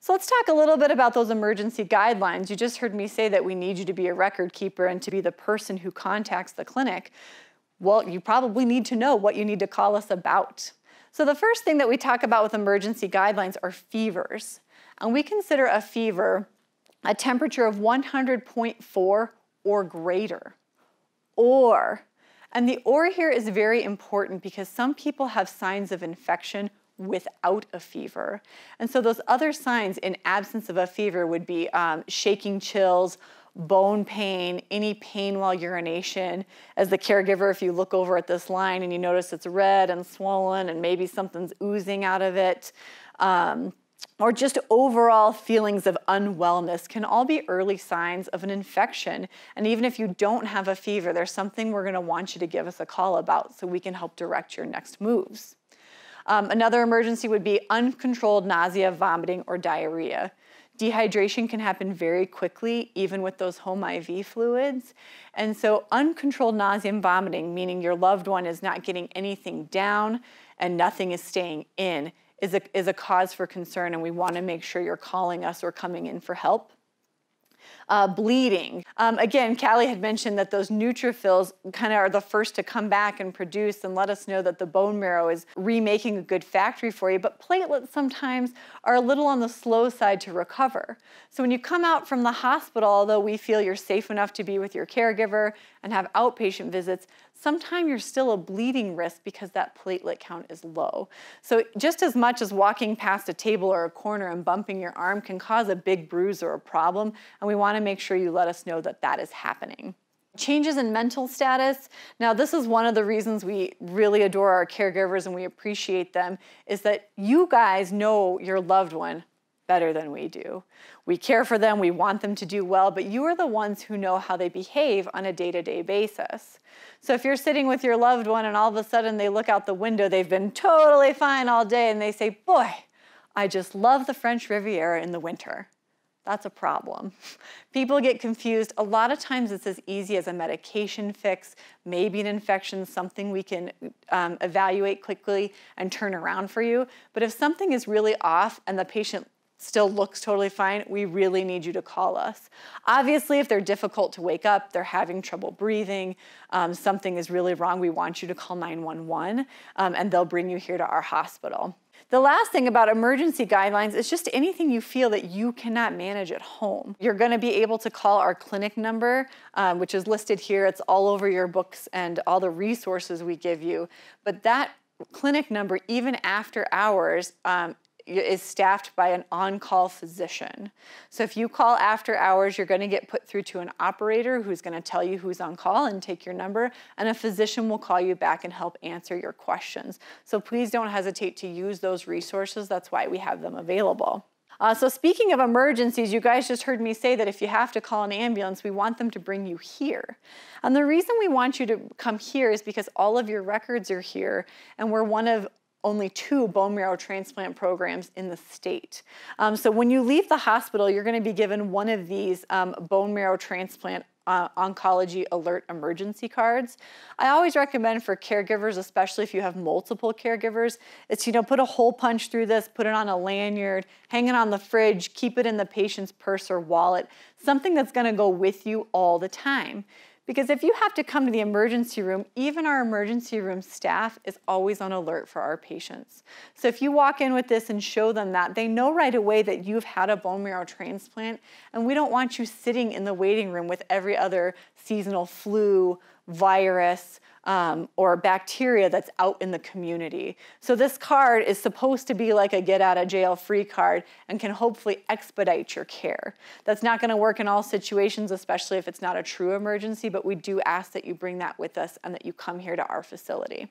So let's talk a little bit about those emergency guidelines. You just heard me say that we need you to be a record keeper and to be the person who contacts the clinic. Well, you probably need to know what you need to call us about. So the first thing that we talk about with emergency guidelines are fevers. And we consider a fever a temperature of 100.4 or greater. Or, and the or here is very important because some people have signs of infection without a fever. And so those other signs in absence of a fever would be um, shaking chills, bone pain, any pain while urination. As the caregiver, if you look over at this line and you notice it's red and swollen and maybe something's oozing out of it, um, or just overall feelings of unwellness can all be early signs of an infection. And even if you don't have a fever, there's something we're gonna want you to give us a call about so we can help direct your next moves. Um, another emergency would be uncontrolled nausea, vomiting, or diarrhea. Dehydration can happen very quickly, even with those home IV fluids. And so, uncontrolled nausea and vomiting, meaning your loved one is not getting anything down and nothing is staying in, is a, is a cause for concern. And we want to make sure you're calling us or coming in for help uh, bleeding. Um, again, Callie had mentioned that those neutrophils kind of are the first to come back and produce and let us know that the bone marrow is remaking a good factory for you, but platelets sometimes are a little on the slow side to recover. So when you come out from the hospital, although we feel you're safe enough to be with your caregiver and have outpatient visits, sometimes you're still a bleeding risk because that platelet count is low. So just as much as walking past a table or a corner and bumping your arm can cause a big bruise or a problem, and we wanna make sure you let us know that that is happening. Changes in mental status. Now, this is one of the reasons we really adore our caregivers and we appreciate them, is that you guys know your loved one better than we do. We care for them, we want them to do well, but you are the ones who know how they behave on a day to day basis. So if you're sitting with your loved one and all of a sudden they look out the window, they've been totally fine all day, and they say, Boy, I just love the French Riviera in the winter. That's a problem. People get confused. A lot of times it's as easy as a medication fix, maybe an infection, something we can um, evaluate quickly and turn around for you. But if something is really off and the patient still looks totally fine, we really need you to call us. Obviously, if they're difficult to wake up, they're having trouble breathing, um, something is really wrong, we want you to call 911 um, and they'll bring you here to our hospital. The last thing about emergency guidelines is just anything you feel that you cannot manage at home. You're going to be able to call our clinic number, um, which is listed here. It's all over your books and all the resources we give you. But that clinic number, even after hours, um, is staffed by an on-call physician. So if you call after hours, you're going to get put through to an operator who's going to tell you who's on call and take your number, and a physician will call you back and help answer your questions. So please don't hesitate to use those resources. That's why we have them available. Uh, so speaking of emergencies, you guys just heard me say that if you have to call an ambulance, we want them to bring you here. And the reason we want you to come here is because all of your records are here, and we're one of only two bone marrow transplant programs in the state. Um, so when you leave the hospital, you're going to be given one of these um, bone marrow transplant uh, oncology alert emergency cards. I always recommend for caregivers, especially if you have multiple caregivers, it's, you know, put a hole punch through this, put it on a lanyard, hang it on the fridge, keep it in the patient's purse or wallet, something that's gonna go with you all the time. Because if you have to come to the emergency room, even our emergency room staff is always on alert for our patients. So if you walk in with this and show them that, they know right away that you've had a bone marrow transplant, and we don't want you sitting in the waiting room with every other seasonal flu, virus, um, or bacteria that's out in the community. So this card is supposed to be like a get out of jail free card and can hopefully expedite your care. That's not gonna work in all situations, especially if it's not a true emergency, but we do ask that you bring that with us and that you come here to our facility.